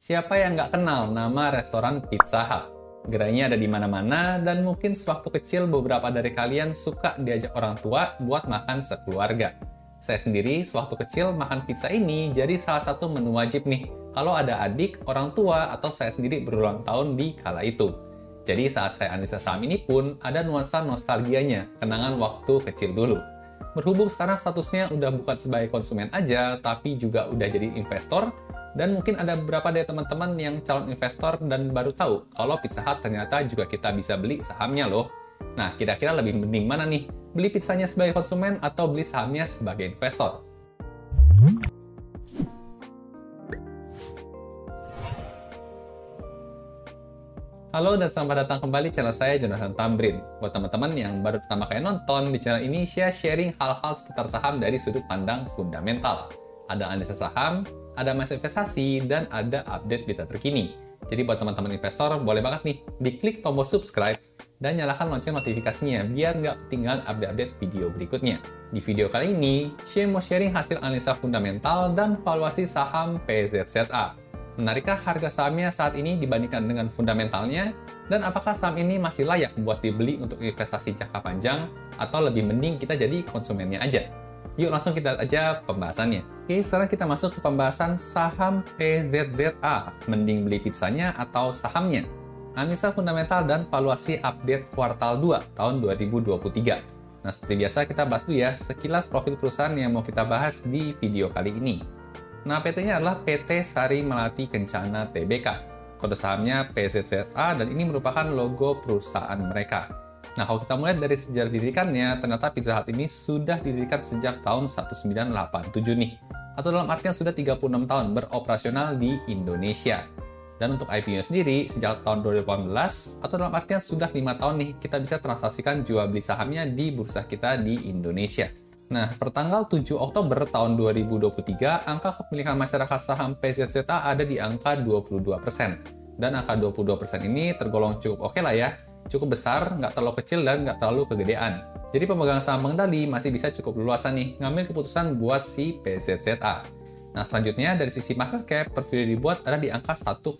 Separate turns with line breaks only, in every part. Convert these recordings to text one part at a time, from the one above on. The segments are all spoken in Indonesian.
Siapa yang nggak kenal nama restoran Pizza Hut? Gerainya ada di mana-mana dan mungkin sewaktu kecil beberapa dari kalian suka diajak orang tua buat makan sekeluarga. Saya sendiri sewaktu kecil makan pizza ini jadi salah satu menu wajib nih kalau ada adik, orang tua, atau saya sendiri berulang tahun di kala itu. Jadi saat saya analisa saham ini pun ada nuansa nostalgianya, kenangan waktu kecil dulu. Berhubung sekarang statusnya udah bukan sebagai konsumen aja, tapi juga udah jadi investor, dan mungkin ada beberapa dari teman-teman yang calon investor dan baru tahu kalau Pizza Hut ternyata juga kita bisa beli sahamnya loh. Nah, kira-kira lebih mending mana nih? Beli pizzanya sebagai konsumen atau beli sahamnya sebagai investor? Halo dan selamat datang kembali channel saya Jonathan Tambrin. Buat teman-teman yang baru pertama kali nonton, di channel ini saya sharing hal-hal seputar saham dari sudut pandang fundamental. Ada analisa saham, ada masa investasi, dan ada update berita terkini. Jadi buat teman-teman investor, boleh banget nih, diklik tombol subscribe dan nyalakan lonceng notifikasinya biar nggak ketinggalan update-update video berikutnya. Di video kali ini, saya mau sharing hasil analisa fundamental dan valuasi saham PZZA. Menarikkah harga sahamnya saat ini dibandingkan dengan fundamentalnya? Dan apakah saham ini masih layak buat dibeli untuk investasi jangka panjang? Atau lebih mending kita jadi konsumennya aja? Yuk langsung kita lihat aja pembahasannya. Oke, sekarang kita masuk ke pembahasan saham PZZA. Mending beli pizzanya atau sahamnya? Analisa fundamental dan valuasi update kuartal 2 tahun 2023. Nah, seperti biasa kita bahas dulu ya sekilas profil perusahaan yang mau kita bahas di video kali ini. Nah, PT-nya adalah PT Sari Melati Kencana Tbk. Kode sahamnya PZZA dan ini merupakan logo perusahaan mereka. Nah, kalau kita mulai dari sejarah didirikannya, ternyata Pizza Hut ini sudah didirikan sejak tahun 1987 nih. Atau dalam artian sudah 36 tahun beroperasional di Indonesia. Dan untuk IPO sendiri, sejak tahun 2018, atau dalam artian sudah 5 tahun nih, kita bisa transaksikan jual beli sahamnya di bursa kita di Indonesia. Nah, pertanggal 7 Oktober tahun 2023, angka kepemilikan masyarakat saham PZZA ada di angka 22%. Dan angka 22% ini tergolong cukup oke okay lah ya, cukup besar, nggak terlalu kecil, dan nggak terlalu kegedean. Jadi pemegang saham pengendali masih bisa cukup leluasa nih ngambil keputusan buat si PZZA. Nah selanjutnya dari sisi market cap per dibuat ada di angka 1,2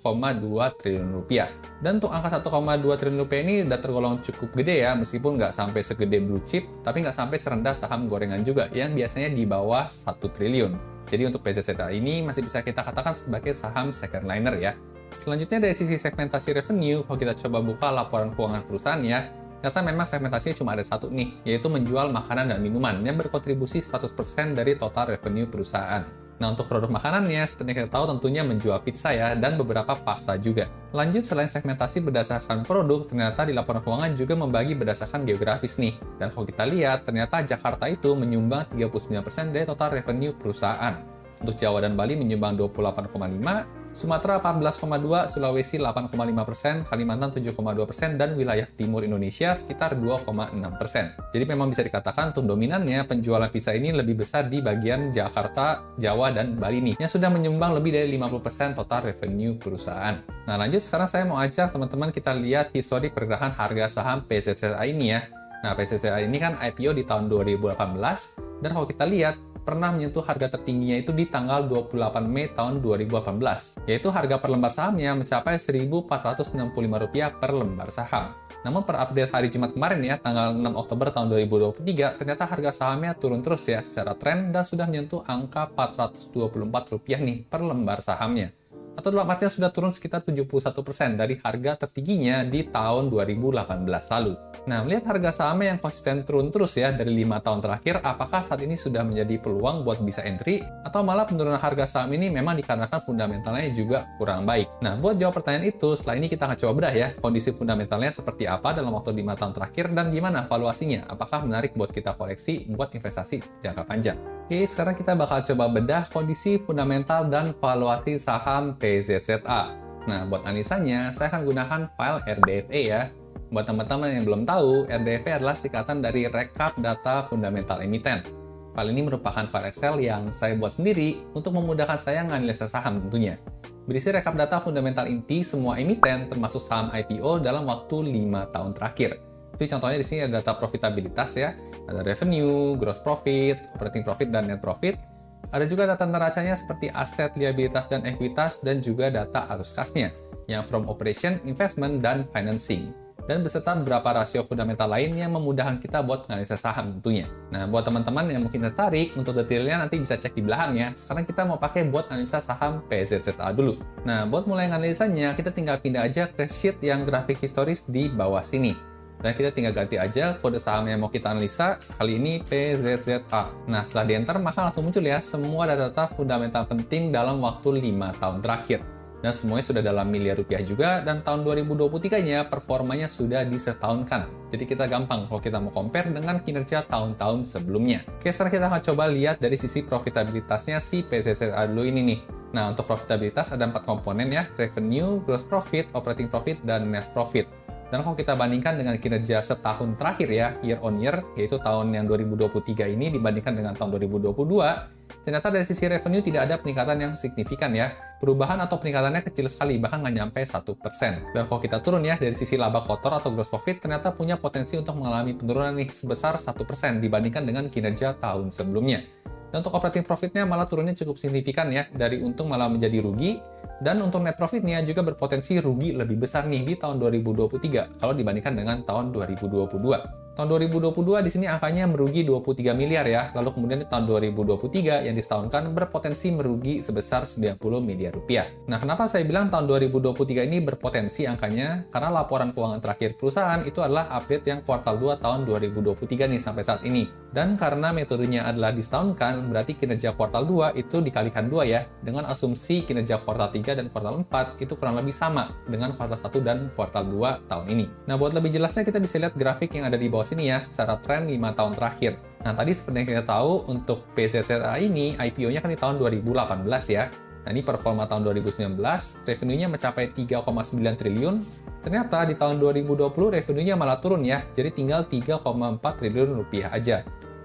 triliun rupiah. Dan untuk angka 1,2 triliun rupiah ini udah tergolong cukup gede ya meskipun nggak sampai segede blue chip tapi nggak sampai serendah saham gorengan juga yang biasanya di bawah 1 triliun. Jadi untuk PZZA ini masih bisa kita katakan sebagai saham second liner ya. Selanjutnya dari sisi segmentasi revenue, kalau kita coba buka laporan keuangan perusahaan ya, ternyata memang segmentasinya cuma ada satu nih, yaitu menjual makanan dan minuman yang berkontribusi 100% dari total revenue perusahaan. Nah, untuk produk makanannya, seperti yang kita tahu tentunya menjual pizza ya, dan beberapa pasta juga. Lanjut, selain segmentasi berdasarkan produk, ternyata di laporan keuangan juga membagi berdasarkan geografis nih. Dan kalau kita lihat, ternyata Jakarta itu menyumbang 39% dari total revenue perusahaan. Untuk Jawa dan Bali menyumbang 28,5, Sumatera 14,2, Sulawesi 8,5%, Kalimantan 7,2%, dan wilayah timur Indonesia sekitar 2,6%. Jadi memang bisa dikatakan untuk dominannya penjualan pizza ini lebih besar di bagian Jakarta, Jawa, dan Bali nih, yang sudah menyumbang lebih dari 50% total revenue perusahaan. Nah lanjut sekarang saya mau ajak teman-teman kita lihat histori pergerakan harga saham PZCA ini ya. Nah, PCCA ini kan IPO di tahun 2018, dan kalau kita lihat, pernah menyentuh harga tertingginya itu di tanggal 28 Mei tahun 2018, yaitu harga per lembar sahamnya mencapai Rp1.465 per lembar saham. Namun per update hari Jumat kemarin ya, tanggal 6 Oktober tahun 2023, ternyata harga sahamnya turun terus ya secara tren dan sudah menyentuh angka Rp424 nih per lembar sahamnya. Atau dalam artian sudah turun sekitar 71% dari harga tertingginya di tahun 2018 lalu. Nah, melihat harga saham yang konsisten turun terus ya dari lima tahun terakhir, apakah saat ini sudah menjadi peluang buat bisa entry? Atau malah penurunan harga saham ini memang dikarenakan fundamentalnya juga kurang baik? Nah, buat jawab pertanyaan itu, setelah ini kita akan coba bedah ya, kondisi fundamentalnya seperti apa dalam waktu lima tahun terakhir dan gimana valuasinya? Apakah menarik buat kita koleksi buat investasi jangka panjang? Oke, sekarang kita bakal coba bedah kondisi fundamental dan valuasi saham PZZA. Nah, buat analisanya, saya akan gunakan file RDFA ya, Buat teman-teman yang belum tahu, RDV adalah singkatan dari Rekap Data Fundamental Emiten. File ini merupakan file Excel yang saya buat sendiri untuk memudahkan saya menganalisa saham tentunya. Berisi rekap data fundamental inti semua emiten termasuk saham IPO dalam waktu 5 tahun terakhir. Jadi contohnya di sini ada data profitabilitas ya, ada revenue, gross profit, operating profit, dan net profit, Ada juga data neracanya seperti aset, liabilitas, dan ekuitas, dan juga data arus kasnya, yang from operation, investment, dan financing dan beserta beberapa rasio fundamental lain yang memudahkan kita buat analisa saham tentunya. Nah, buat teman-teman yang mungkin tertarik, untuk detailnya nanti bisa cek di belakang ya. Sekarang kita mau pakai buat analisa saham PZZA dulu. Nah, buat mulai analisanya, kita tinggal pindah aja ke sheet yang grafik historis di bawah sini. Dan kita tinggal ganti aja kode saham yang mau kita analisa, kali ini PZZA. Nah, setelah di enter, maka langsung muncul ya semua data-data fundamental penting dalam waktu 5 tahun terakhir dan semuanya sudah dalam miliar rupiah juga dan tahun 2023-nya performanya sudah disetahunkan. Jadi kita gampang kalau kita mau compare dengan kinerja tahun-tahun sebelumnya. Oke, sekarang kita akan coba lihat dari sisi profitabilitasnya si PCCA dulu ini nih. Nah, untuk profitabilitas ada empat komponen ya, revenue, gross profit, operating profit, dan net profit. Dan kalau kita bandingkan dengan kinerja setahun terakhir ya, year on year, yaitu tahun yang 2023 ini dibandingkan dengan tahun 2022, ternyata dari sisi revenue tidak ada peningkatan yang signifikan ya. Perubahan atau peningkatannya kecil sekali, bahkan nggak nyampe 1%. Dan kalau kita turun ya, dari sisi laba kotor atau gross profit, ternyata punya potensi untuk mengalami penurunan nih sebesar 1% dibandingkan dengan kinerja tahun sebelumnya. Dan untuk operating profitnya malah turunnya cukup signifikan ya, dari untung malah menjadi rugi, dan untuk net profitnya juga berpotensi rugi lebih besar nih di tahun 2023 kalau dibandingkan dengan tahun 2022. Tahun 2022 di sini angkanya merugi 23 miliar ya. Lalu kemudian di tahun 2023 yang disetahunkan berpotensi merugi sebesar 90 miliar rupiah. Nah, kenapa saya bilang tahun 2023 ini berpotensi angkanya? Karena laporan keuangan terakhir perusahaan itu adalah update yang kuartal 2 tahun 2023 nih sampai saat ini. Dan karena metodenya adalah disetahunkan, berarti kinerja kuartal 2 itu dikalikan 2 ya, dengan asumsi kinerja kuartal 3 dan kuartal 4 itu kurang lebih sama dengan kuartal 1 dan kuartal 2 tahun ini. Nah, buat lebih jelasnya kita bisa lihat grafik yang ada di bawah sini ya secara tren 5 tahun terakhir. Nah, tadi seperti yang kita tahu untuk PZZA ini IPO-nya kan di tahun 2018 ya. Nah, ini performa tahun 2019, revenue-nya mencapai 3,9 triliun. Ternyata di tahun 2020 revenue-nya malah turun ya, jadi tinggal 3,4 triliun rupiah aja.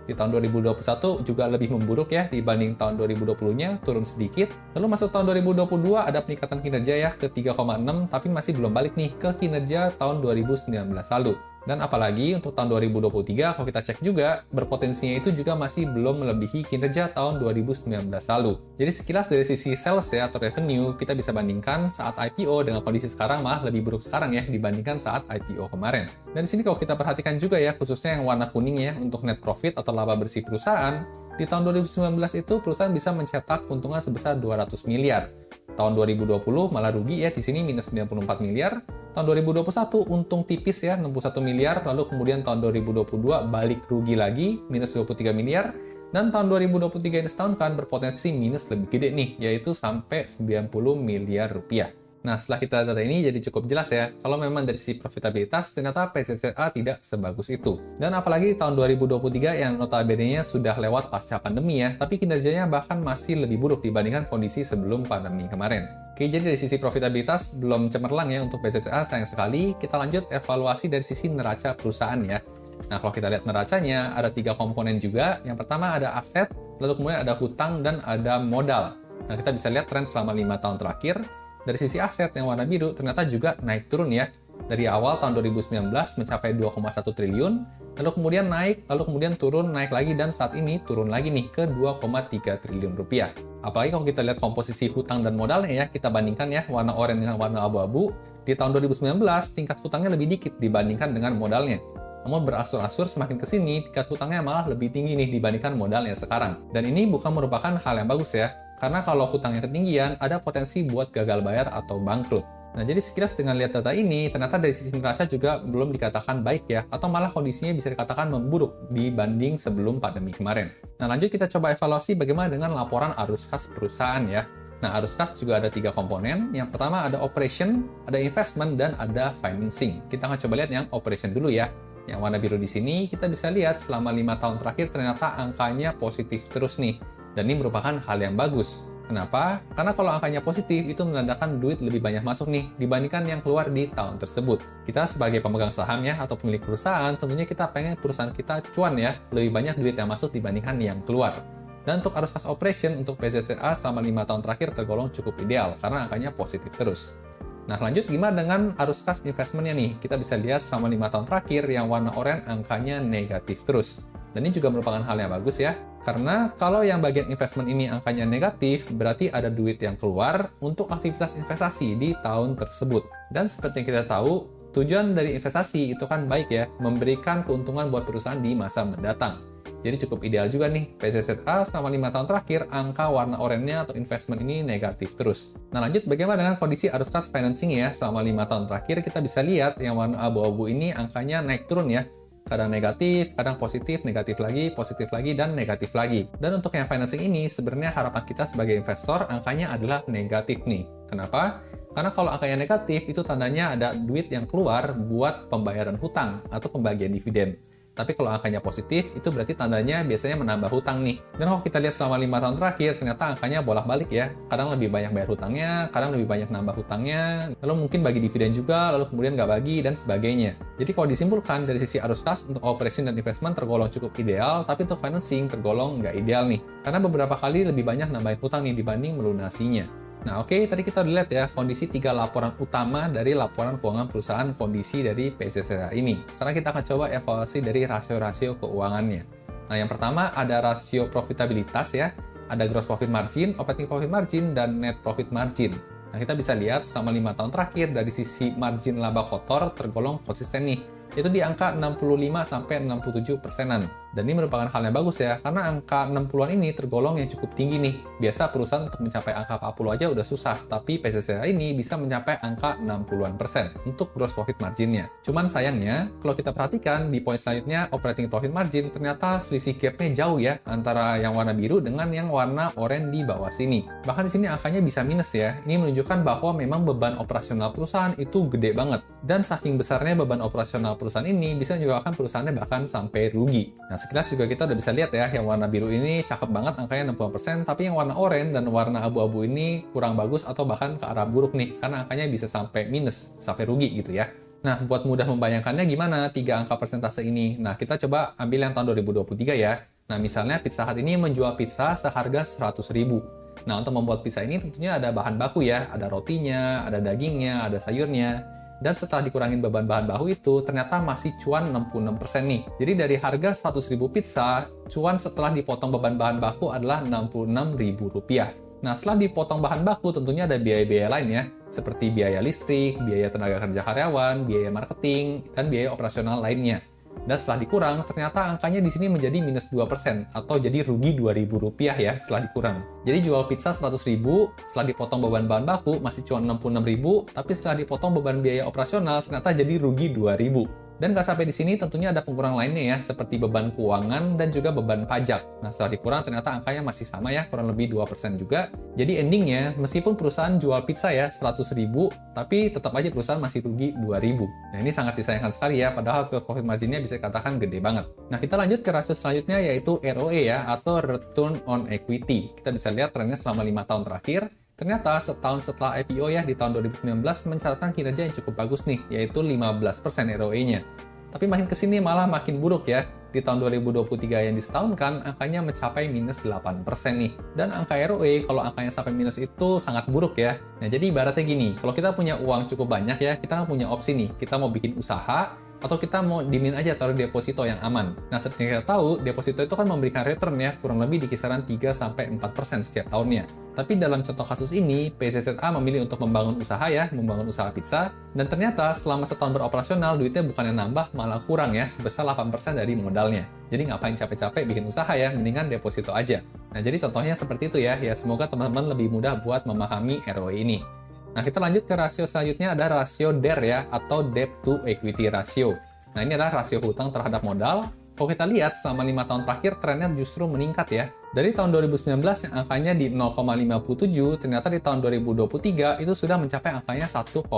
Di tahun 2021 juga lebih memburuk ya dibanding tahun 2020-nya, turun sedikit. Lalu masuk tahun 2022 ada peningkatan kinerja ya ke 3,6 tapi masih belum balik nih ke kinerja tahun 2019 lalu. Dan apalagi untuk tahun 2023, kalau kita cek juga, berpotensinya itu juga masih belum melebihi kinerja tahun 2019 lalu. Jadi sekilas dari sisi sales ya atau revenue, kita bisa bandingkan saat IPO dengan kondisi sekarang malah lebih buruk sekarang ya dibandingkan saat IPO kemarin. Dan di sini kalau kita perhatikan juga ya, khususnya yang warna kuning ya untuk net profit atau laba bersih perusahaan, di tahun 2019 itu perusahaan bisa mencetak keuntungan sebesar 200 miliar. Tahun 2020 malah rugi ya di sini minus 94 miliar. Tahun 2021 untung tipis ya 61 miliar, lalu kemudian tahun 2022 balik rugi lagi minus 23 miliar. Dan tahun 2023 ini setahun kan berpotensi minus lebih gede nih, yaitu sampai 90 miliar rupiah. Nah, setelah kita data ini jadi cukup jelas ya, kalau memang dari sisi profitabilitas, ternyata PCCA tidak sebagus itu. Dan apalagi tahun 2023 yang notabene-nya sudah lewat pasca pandemi ya, tapi kinerjanya bahkan masih lebih buruk dibandingkan kondisi sebelum pandemi kemarin. Oke, jadi dari sisi profitabilitas belum cemerlang ya untuk PCCA sayang sekali. Kita lanjut evaluasi dari sisi neraca perusahaan ya. Nah, kalau kita lihat neracanya, ada tiga komponen juga. Yang pertama ada aset, lalu kemudian ada hutang, dan ada modal. Nah, kita bisa lihat tren selama lima tahun terakhir dari sisi aset yang warna biru ternyata juga naik turun ya. Dari awal tahun 2019 mencapai 2,1 triliun, lalu kemudian naik, lalu kemudian turun, naik lagi, dan saat ini turun lagi nih ke 2,3 triliun rupiah. Apalagi kalau kita lihat komposisi hutang dan modalnya ya, kita bandingkan ya warna oranye dengan warna abu-abu, di tahun 2019 tingkat hutangnya lebih dikit dibandingkan dengan modalnya. Namun berasur-asur semakin ke sini, tingkat hutangnya malah lebih tinggi nih dibandingkan modalnya sekarang. Dan ini bukan merupakan hal yang bagus ya, karena kalau hutangnya ketinggian, ada potensi buat gagal bayar atau bangkrut. Nah, jadi sekilas dengan lihat data ini, ternyata dari sisi neraca juga belum dikatakan baik ya, atau malah kondisinya bisa dikatakan memburuk dibanding sebelum pandemi kemarin. Nah, lanjut kita coba evaluasi bagaimana dengan laporan arus kas perusahaan ya. Nah, arus kas juga ada tiga komponen. Yang pertama ada operation, ada investment, dan ada financing. Kita akan coba lihat yang operation dulu ya. Yang warna biru di sini, kita bisa lihat selama lima tahun terakhir ternyata angkanya positif terus nih dan ini merupakan hal yang bagus. Kenapa? Karena kalau angkanya positif, itu menandakan duit lebih banyak masuk nih dibandingkan yang keluar di tahun tersebut. Kita sebagai pemegang saham ya, atau pemilik perusahaan, tentunya kita pengen perusahaan kita cuan ya, lebih banyak duit yang masuk dibandingkan yang keluar. Dan untuk arus kas operation untuk PZCA selama 5 tahun terakhir tergolong cukup ideal karena angkanya positif terus. Nah lanjut gimana dengan arus kas investmentnya nih? Kita bisa lihat selama 5 tahun terakhir yang warna oranye angkanya negatif terus. Dan ini juga merupakan hal yang bagus ya, karena kalau yang bagian investment ini angkanya negatif, berarti ada duit yang keluar untuk aktivitas investasi di tahun tersebut. Dan seperti yang kita tahu, tujuan dari investasi itu kan baik ya, memberikan keuntungan buat perusahaan di masa mendatang. Jadi cukup ideal juga nih, PZZA selama 5 tahun terakhir, angka warna oranye atau investment ini negatif terus. Nah lanjut, bagaimana dengan kondisi arus kas financing ya? Selama 5 tahun terakhir, kita bisa lihat yang warna abu-abu ini angkanya naik turun ya. Kadang negatif, kadang positif, negatif lagi, positif lagi, dan negatif lagi. Dan untuk yang financing ini, sebenarnya harapan kita sebagai investor, angkanya adalah negatif nih. Kenapa? Karena kalau angkanya negatif, itu tandanya ada duit yang keluar buat pembayaran hutang atau pembagian dividen. Tapi kalau angkanya positif, itu berarti tandanya biasanya menambah hutang nih. Dan kalau kita lihat selama lima tahun terakhir, ternyata angkanya bolak-balik ya. Kadang lebih banyak bayar hutangnya, kadang lebih banyak nambah hutangnya, lalu mungkin bagi dividen juga, lalu kemudian nggak bagi, dan sebagainya. Jadi kalau disimpulkan dari sisi arus kas untuk operation dan investment tergolong cukup ideal, tapi untuk financing tergolong nggak ideal nih. Karena beberapa kali lebih banyak nambahin hutang nih dibanding melunasinya. Nah, oke, okay, tadi kita udah lihat ya kondisi tiga laporan utama dari laporan keuangan perusahaan kondisi dari PCCA ini. Sekarang kita akan coba evaluasi dari rasio-rasio keuangannya. Nah, yang pertama ada rasio profitabilitas ya, ada gross profit margin, operating profit margin, dan net profit margin. Nah, kita bisa lihat selama lima tahun terakhir dari sisi margin laba kotor tergolong konsisten nih, itu di angka 65 sampai 67 persenan. Dan ini merupakan hal yang bagus ya, karena angka 60-an ini tergolong yang cukup tinggi nih. Biasa perusahaan untuk mencapai angka 40 aja udah susah, tapi PCCA ini bisa mencapai angka 60-an persen untuk gross profit marginnya. Cuman sayangnya, kalau kita perhatikan di poin selanjutnya, operating profit margin ternyata selisih gapnya jauh ya, antara yang warna biru dengan yang warna oranye di bawah sini. Bahkan di sini angkanya bisa minus ya. Ini menunjukkan bahwa memang beban operasional perusahaan itu gede banget. Dan saking besarnya beban operasional perusahaan ini, bisa menyebabkan perusahaannya bahkan sampai rugi. Nah, sekilas juga kita udah bisa lihat ya, yang warna biru ini cakep banget angkanya 60%, tapi yang warna oranye dan warna abu-abu ini kurang bagus atau bahkan ke arah buruk nih, karena angkanya bisa sampai minus, sampai rugi gitu ya. Nah, buat mudah membayangkannya gimana tiga angka persentase ini? Nah, kita coba ambil yang tahun 2023 ya. Nah, misalnya Pizza Hut ini menjual pizza seharga 100 ribu. Nah, untuk membuat pizza ini tentunya ada bahan baku ya, ada rotinya, ada dagingnya, ada sayurnya. Dan setelah dikurangin beban bahan baku itu, ternyata masih cuan 66% nih. Jadi dari harga 100.000 pizza, cuan setelah dipotong beban bahan baku adalah Rp66.000. Nah, setelah dipotong bahan baku, tentunya ada biaya-biaya lain ya, seperti biaya listrik, biaya tenaga kerja karyawan, biaya marketing, dan biaya operasional lainnya. Dan setelah dikurang, ternyata angkanya di sini menjadi minus 2%, atau jadi rugi Rp2.000 ya setelah dikurang. Jadi jual pizza Rp100.000, setelah dipotong beban bahan baku masih cuma Rp66.000, tapi setelah dipotong beban biaya operasional ternyata jadi rugi Rp2.000. Dan nggak sampai di sini tentunya ada pengurangan lainnya ya, seperti beban keuangan dan juga beban pajak. Nah, setelah dikurang ternyata angkanya masih sama ya, kurang lebih 2% juga. Jadi endingnya, meskipun perusahaan jual pizza ya 100 ribu, tapi tetap aja perusahaan masih rugi 2000. Nah, ini sangat disayangkan sekali ya, padahal profit marginnya bisa dikatakan gede banget. Nah, kita lanjut ke rasio selanjutnya yaitu ROE ya, atau Return on Equity. Kita bisa lihat trennya selama 5 tahun terakhir, Ternyata setahun setelah IPO ya di tahun 2019 mencatatkan kinerja yang cukup bagus nih, yaitu 15% ROE-nya. Tapi makin ke sini malah makin buruk ya. Di tahun 2023 yang disetahunkan, angkanya mencapai minus 8% nih. Dan angka ROE, kalau angkanya sampai minus itu sangat buruk ya. Nah, jadi ibaratnya gini, kalau kita punya uang cukup banyak ya, kita punya opsi nih. Kita mau bikin usaha, atau kita mau dimin aja taruh deposito yang aman. Nah, seperti kita tahu, deposito itu kan memberikan return ya, kurang lebih di kisaran 3-4% setiap tahunnya. Tapi dalam contoh kasus ini, PCZA memilih untuk membangun usaha ya, membangun usaha pizza, dan ternyata selama setahun beroperasional, duitnya bukannya nambah, malah kurang ya, sebesar 8% dari modalnya. Jadi ngapain capek-capek bikin usaha ya, mendingan deposito aja. Nah, jadi contohnya seperti itu ya, ya semoga teman-teman lebih mudah buat memahami ROI ini. Nah, kita lanjut ke rasio selanjutnya ada rasio DER ya, atau Debt to Equity Ratio. Nah, ini adalah rasio hutang terhadap modal. Kalau kita lihat selama lima tahun terakhir trennya justru meningkat ya. Dari tahun 2019 yang angkanya di 0,57, ternyata di tahun 2023 itu sudah mencapai angkanya 1,15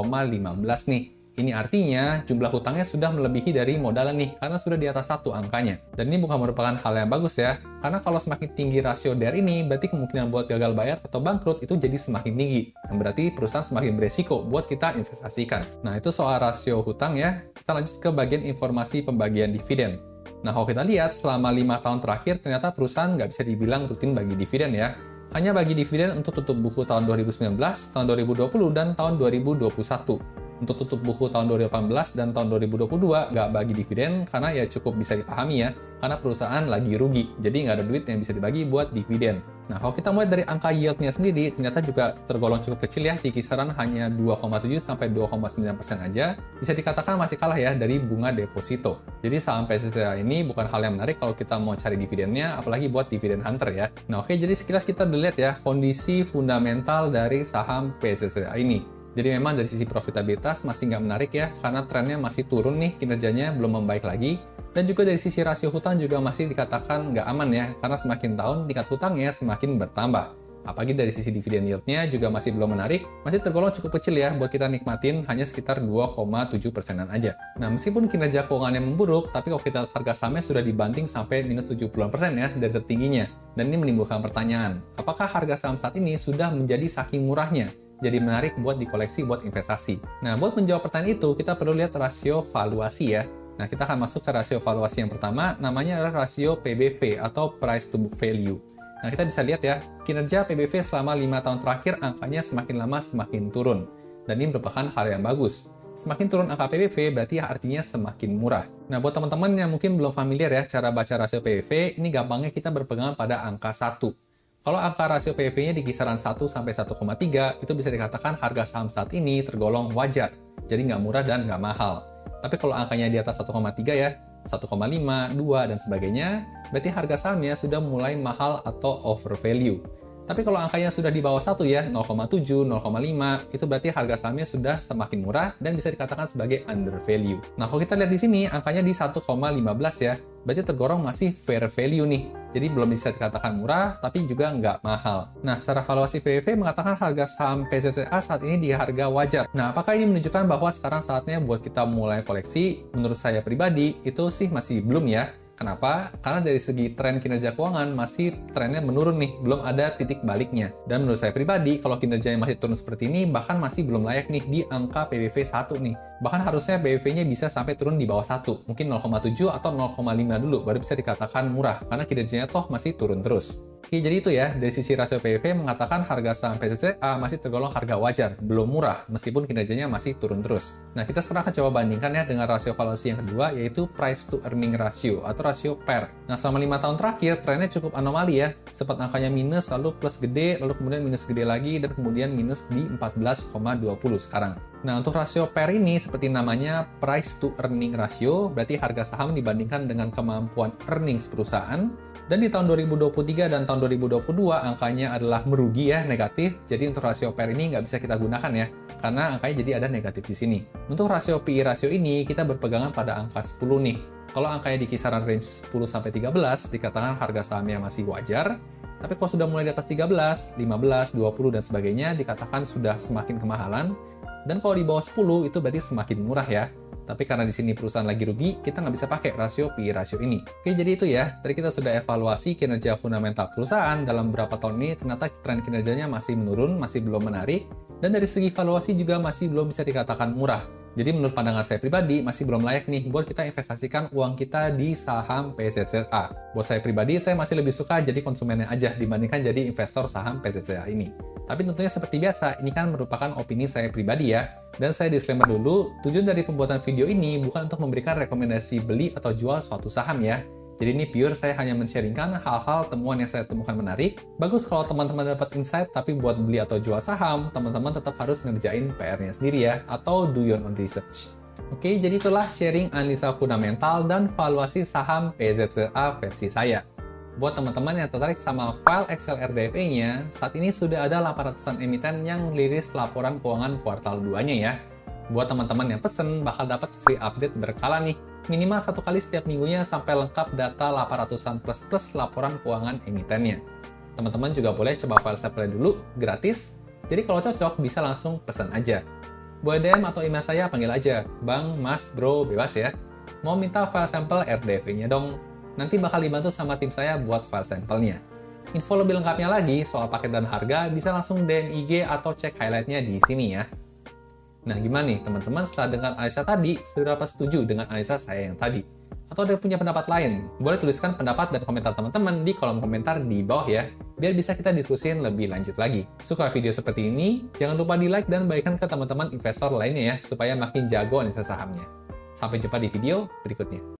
nih. Ini artinya jumlah hutangnya sudah melebihi dari modalnya nih, karena sudah di atas satu angkanya. Dan ini bukan merupakan hal yang bagus ya, karena kalau semakin tinggi rasio DER ini, berarti kemungkinan buat gagal bayar atau bangkrut itu jadi semakin tinggi. Yang berarti perusahaan semakin beresiko buat kita investasikan. Nah itu soal rasio hutang ya, kita lanjut ke bagian informasi pembagian dividen. Nah kalau kita lihat selama lima tahun terakhir ternyata perusahaan nggak bisa dibilang rutin bagi dividen ya. Hanya bagi dividen untuk tutup buku tahun 2019, tahun 2020, dan tahun 2021. untuk tutup buku tahun 2018 dan tahun 2022 nggak bagi dividen karena ya cukup bisa dipahami ya, karena perusahaan lagi rugi, jadi nggak ada duit yang bisa dibagi buat dividen. Nah, kalau kita mulai dari angka yieldnya sendiri, ternyata juga tergolong cukup kecil ya, di kisaran hanya 2,7 sampai 2,9% aja, bisa dikatakan masih kalah ya dari bunga deposito. Jadi saham PSCA ini bukan hal yang menarik kalau kita mau cari dividennya, apalagi buat dividen hunter ya. Nah, oke, jadi sekilas kita lihat ya kondisi fundamental dari saham PSCA ini. Jadi memang dari sisi profitabilitas masih nggak menarik ya, karena trennya masih turun nih, kinerjanya belum membaik lagi. Dan juga dari sisi rasio hutang juga masih dikatakan nggak aman ya, karena semakin tahun tingkat hutangnya semakin bertambah. Apalagi dari sisi dividen yieldnya juga masih belum menarik, masih tergolong cukup kecil ya buat kita nikmatin hanya sekitar 2,7 persenan aja. Nah meskipun kinerja keuangannya memburuk, tapi kalau kita harga sahamnya sudah dibanting sampai minus 70 persen ya dari tertingginya. Dan ini menimbulkan pertanyaan, apakah harga saham saat ini sudah menjadi saking murahnya jadi menarik buat dikoleksi buat investasi. Nah, buat menjawab pertanyaan itu, kita perlu lihat rasio valuasi ya. Nah, kita akan masuk ke rasio valuasi yang pertama, namanya adalah rasio PBV atau Price to Book Value. Nah, kita bisa lihat ya, kinerja PBV selama 5 tahun terakhir angkanya semakin lama semakin turun. Dan ini merupakan hal yang bagus. Semakin turun angka PBV berarti artinya semakin murah. Nah, buat teman-teman yang mungkin belum familiar ya cara baca rasio PBV, ini gampangnya kita berpegangan pada angka 1. Kalau angka rasio PEV-nya di kisaran 1 sampai 1,3, itu bisa dikatakan harga saham saat ini tergolong wajar. Jadi nggak murah dan nggak mahal. Tapi kalau angkanya di atas 1,3 ya, 1,5, 2, dan sebagainya, berarti harga sahamnya sudah mulai mahal atau over value. Tapi kalau angkanya sudah di bawah 1 ya, 0,7, 0,5, itu berarti harga sahamnya sudah semakin murah dan bisa dikatakan sebagai under value. Nah, kalau kita lihat di sini, angkanya di 1,15 ya berarti tergolong masih fair value nih. Jadi belum bisa dikatakan murah, tapi juga nggak mahal. Nah, secara valuasi PVV mengatakan harga saham PCCA saat ini di harga wajar. Nah, apakah ini menunjukkan bahwa sekarang saatnya buat kita mulai koleksi? Menurut saya pribadi, itu sih masih belum ya Kenapa? Karena dari segi tren kinerja keuangan masih trennya menurun nih, belum ada titik baliknya. Dan menurut saya pribadi, kalau kinerjanya masih turun seperti ini, bahkan masih belum layak nih di angka PBV 1 nih. Bahkan harusnya PBV-nya bisa sampai turun di bawah 1, mungkin 0,7 atau 0,5 dulu, baru bisa dikatakan murah, karena kinerjanya toh masih turun terus. Oke, jadi itu ya, dari sisi rasio PBV mengatakan harga saham PCCA masih tergolong harga wajar, belum murah, meskipun kinerjanya masih turun terus. Nah, kita sekarang akan coba bandingkan ya dengan rasio valuasi yang kedua, yaitu price to earning ratio, atau rasio PER. Nah, selama lima tahun terakhir, trennya cukup anomali ya, sempat angkanya minus, lalu plus gede, lalu kemudian minus gede lagi, dan kemudian minus di 14,20 sekarang. Nah, untuk rasio PER ini seperti namanya price to earning ratio, berarti harga saham dibandingkan dengan kemampuan earnings perusahaan, dan di tahun 2023 dan tahun 2022 angkanya adalah merugi ya, negatif. Jadi untuk rasio PER ini nggak bisa kita gunakan ya, karena angkanya jadi ada negatif di sini. Untuk rasio PI rasio ini kita berpegangan pada angka 10 nih. Kalau angkanya di kisaran range 10 sampai 13 dikatakan harga sahamnya masih wajar, tapi kalau sudah mulai di atas 13, 15, 20 dan sebagainya dikatakan sudah semakin kemahalan. Dan kalau di bawah 10 itu berarti semakin murah ya. Tapi karena di sini perusahaan lagi rugi, kita nggak bisa pakai rasio PI rasio ini. Oke, jadi itu ya. Tadi kita sudah evaluasi kinerja fundamental perusahaan dalam beberapa tahun ini, ternyata tren kinerjanya masih menurun, masih belum menarik, dan dari segi valuasi juga masih belum bisa dikatakan murah. Jadi menurut pandangan saya pribadi masih belum layak nih buat kita investasikan uang kita di saham PZZA. Buat saya pribadi saya masih lebih suka jadi konsumennya aja dibandingkan jadi investor saham PZZA ini. Tapi tentunya seperti biasa, ini kan merupakan opini saya pribadi ya. Dan saya disclaimer dulu, tujuan dari pembuatan video ini bukan untuk memberikan rekomendasi beli atau jual suatu saham ya. Jadi ini pure saya hanya men-sharingkan hal-hal temuan yang saya temukan menarik. Bagus kalau teman-teman dapat insight, tapi buat beli atau jual saham, teman-teman tetap harus ngerjain PR-nya sendiri ya, atau do your own research. Oke, jadi itulah sharing analisa fundamental dan valuasi saham PZCA versi saya. Buat teman-teman yang tertarik sama file Excel RDFE-nya, saat ini sudah ada 800-an emiten yang merilis laporan keuangan kuartal 2-nya ya. Buat teman-teman yang pesen, bakal dapat free update berkala nih minimal satu kali setiap minggunya sampai lengkap data 800-an plus plus laporan keuangan emitennya. Teman-teman juga boleh coba file sampel dulu, gratis. Jadi kalau cocok, bisa langsung pesan aja. Buat DM atau email saya, panggil aja. Bang, Mas, Bro, bebas ya. Mau minta file sampel RDV-nya dong. Nanti bakal dibantu sama tim saya buat file sampelnya. Info lebih lengkapnya lagi soal paket dan harga bisa langsung DM IG atau cek highlightnya di sini ya. Nah, gimana nih teman-teman setelah dengan analisa tadi, seberapa setuju dengan analisa saya yang tadi? Atau ada punya pendapat lain? Boleh tuliskan pendapat dan komentar teman-teman di kolom komentar di bawah ya. biar bisa kita diskusin lebih lanjut lagi. Suka video seperti ini? Jangan lupa di like dan bagikan ke teman-teman investor lainnya ya, supaya makin jago analisa sahamnya. Sampai jumpa di video berikutnya.